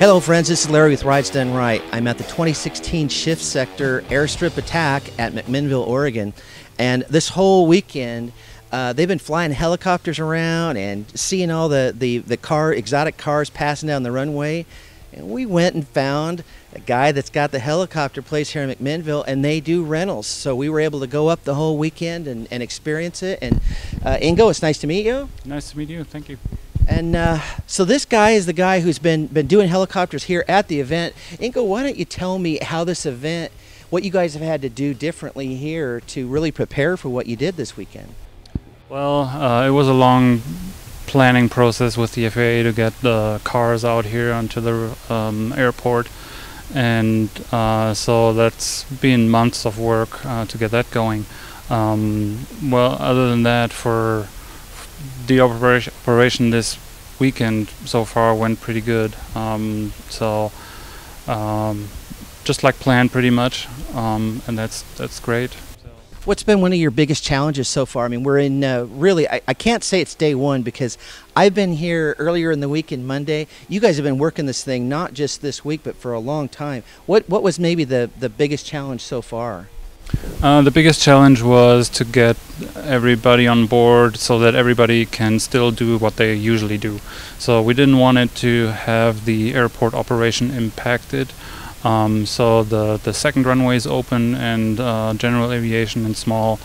Hello, friends. This is Larry with Rides Done Right. I'm at the 2016 Shift S3ctor Airstrip Attack at McMinnville, Oregon. And this whole weekend, uh, they've been flying helicopters around and seeing all the, the, the car exotic cars passing down the runway. And we went and found a guy that's got the helicopter place here in McMinnville, and they do rentals. So we were able to go up the whole weekend and, and experience it. And uh, Ingo, it's nice to meet you. Nice to meet you. Thank you. And uh, so this guy is the guy who's been been doing helicopters here at the event. Ingo, why don't you tell me how this event, what you guys have had to do differently here to really prepare for what you did this weekend? Well, uh, it was a long planning process with the FAA to get the cars out here onto the um, airport, and uh, so that's been months of work uh, to get that going. Um, well, other than that, for the operation, operation this weekend so far went pretty good. Um, so um, just like planned, pretty much, um, and that's that's great. What's been one of your biggest challenges so far? I mean, we're in uh, really, I, I can't say it's day one because I've been here earlier in the week in Monday. You guys have been working this thing not just this week, but for a long time. What, what was maybe the, the biggest challenge so far? Uh, the biggest challenge was to get everybody on board so that everybody can still do what they usually do. So we didn't want it to have the airport operation impacted. Um, so the the second runway is open, and uh, general aviation and small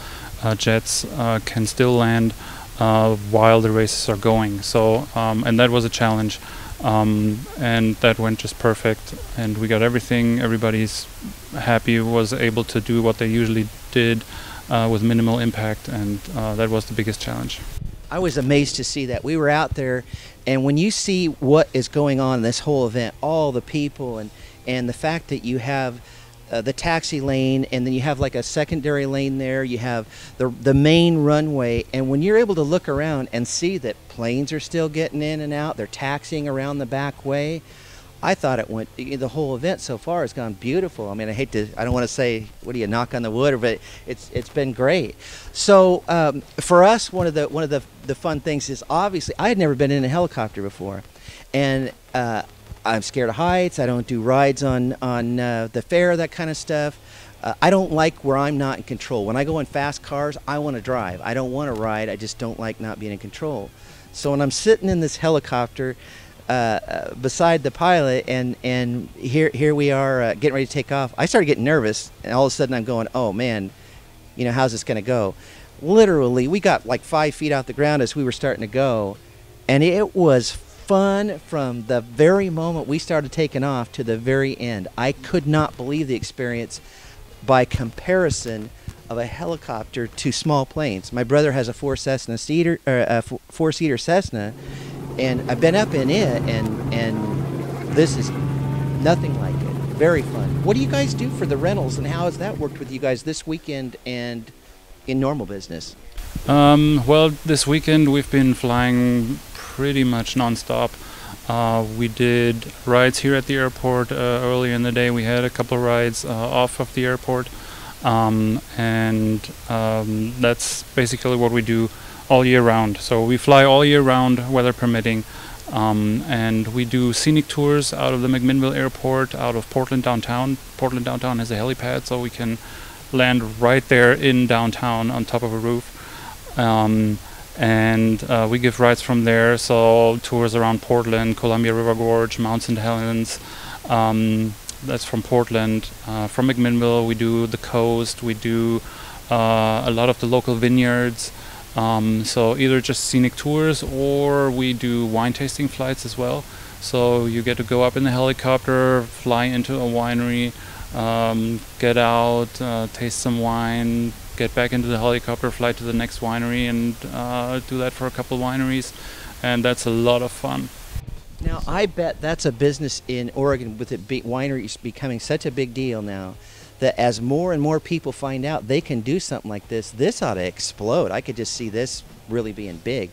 uh, jets uh, can still land uh, while the races are going. So um, and that was a challenge. Um, and that went just perfect. And we got everything. Everybody's happy was able to do what they usually did uh, with minimal impact. And uh, that was the biggest challenge. I was amazed to see that. We were out there and when you see what is going on in this whole event all the people and and the fact that you have uh, the taxi lane, and then you have like a secondary lane there. You have the the main runway, and when you're able to look around and see that planes are still getting in and out, they're taxiing around the back way. I thought it went. The whole event so far has gone beautiful. I mean, I hate to. I don't want to say what do you knock on the wood, but it's it's been great. So um, for us, one of the one of the the fun things is obviously I had never been in a helicopter before, and uh, I'm scared of heights. I don't do rides on on uh, the fair, that kind of stuff. Uh, I don't like where I'm not in control. When I go in fast cars, I want to drive. I don't want to ride. I just don't like not being in control. So when I'm sitting in this helicopter uh, uh beside the pilot, and and here here we are uh, getting ready to take off, I started getting nervous, and all of a sudden I'm going, oh man, you know how's this going to go? Literally, we got like five feet off the ground as we were starting to go, and it was fun from the very moment we started taking off to the very end. I could not believe the experience by comparison of a helicopter to small planes. My brother has a four Cessna seater, a four seater Cessna, and I've been up in it, and and this is nothing like it. Very fun. What do you guys do for the rentals, and how has that worked with you guys this weekend and in normal business? Um, well, this weekend we've been flying pretty much nonstop. Uh, we did rides here at the airport uh, earlier in the day. We had a couple rides uh, off of the airport, um, and um, that's basically what we do all year round. So we fly all year round, weather permitting, um, and we do scenic tours out of the McMinnville Airport, out of Portland downtown. Portland downtown has a helipad, so we can land right there in downtown on top of a roof. And uh, we give rides from there. So tours around Portland, Columbia River Gorge, Mount St. Helens. Um, that's from Portland. Uh, from McMinnville, we do the coast. We do uh, a lot of the local vineyards. Um, so either just scenic tours or we do wine tasting flights as well. So you get to go up in the helicopter, fly into a winery, um, get out, uh, taste some wine, get back into the helicopter, fly to the next winery, and uh, do that for a couple wineries, and that's a lot of fun. Now, I bet that's a business in Oregon with it be, wineries becoming such a big deal now that as more and more people find out they can do something like this, this ought to explode. I could just see this really being big.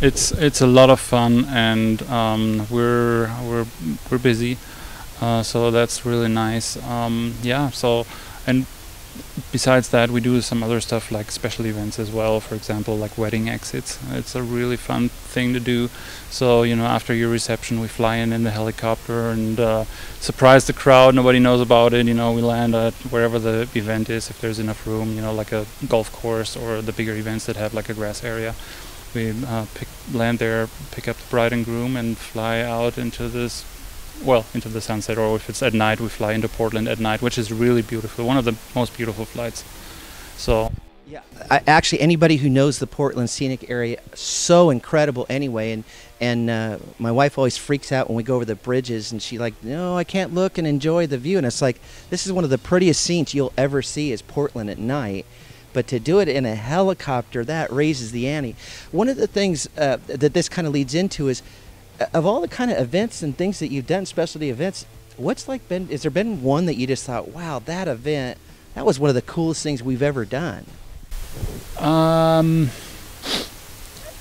It's it's a lot of fun, and um, we're we're we're busy, uh, so that's really nice. Um, yeah. So, and besides that, we do some other stuff like special events as well. For example, like wedding exits. It's a really fun thing to do. So you know, after your reception, we fly in in the helicopter and uh, surprise the crowd. Nobody knows about it. You know, we land at wherever the event is, if there's enough room. You know, like a golf course or the bigger events that have like a grass area. We uh, pick, land there, pick up the bride and groom, and fly out into this well into the sunset or if it's at night we fly into portland at night which is really beautiful one of the most beautiful flights. So yeah. I, actually anybody who knows the portland scenic area so incredible anyway and and uh, my wife always freaks out when we go over the bridges and she like no i can't look and enjoy the view and it's like this is one of the prettiest scenes you'll ever see is portland at night but to do it in a helicopter that raises the ante. One of the things uh, that this kind of leads into is of all the kind of events and things that you've done, specialty events, what's like been? Is there been one that you just thought, wow, that event, that was one of the coolest things we've ever done? Um,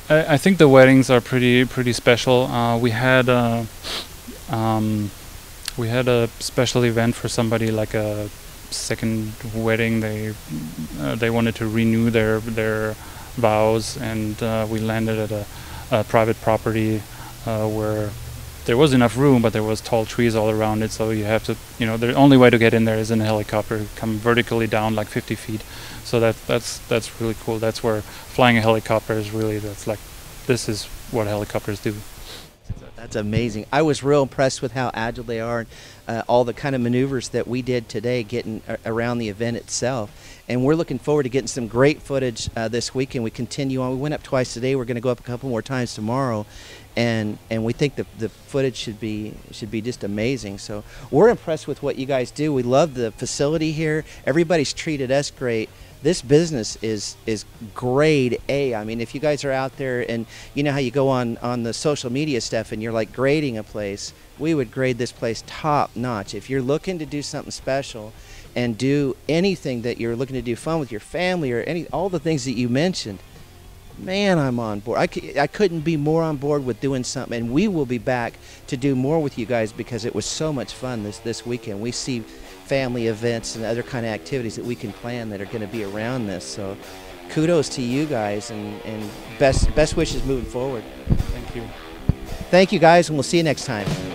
I, I think the weddings are pretty pretty special. Uh, we had a, um, we had a special event for somebody like a second wedding. They uh, they wanted to renew their their vows, and uh, we landed at a, a private property uh, where there was enough room, but there was tall trees all around it. So you have to, you know, the only way to get in there is in a helicopter, come vertically down like 50 feet. So that that's that's really cool. That's where flying a helicopter is really that's like, this is what helicopters do. That's amazing. I was real impressed with how agile they are, and uh, all the kind of maneuvers that we did today, getting around the event itself. And we're looking forward to getting some great footage uh, this weekend. We continue on. We went up twice today. We're going to go up a couple more times tomorrow, and and we think the the footage should be should be just amazing. So we're impressed with what you guys do. We love the facility here. Everybody's treated us great this business is is grade A. I mean, if you guys are out there and you know how you go on on the social media stuff and you're like grading a place, we would grade this place top notch. If you're looking to do something special and do anything that you're looking to do fun with your family or any all the things that you mentioned, man, I'm on board. I, I couldn't be more on board with doing something, and we will be back to do more with you guys because it was so much fun this this weekend. We see family events and other kind of activities that we can plan that are going to be around this. So kudos to you guys and, and best best wishes moving forward. Thank you. Thank you guys and we'll see you next time.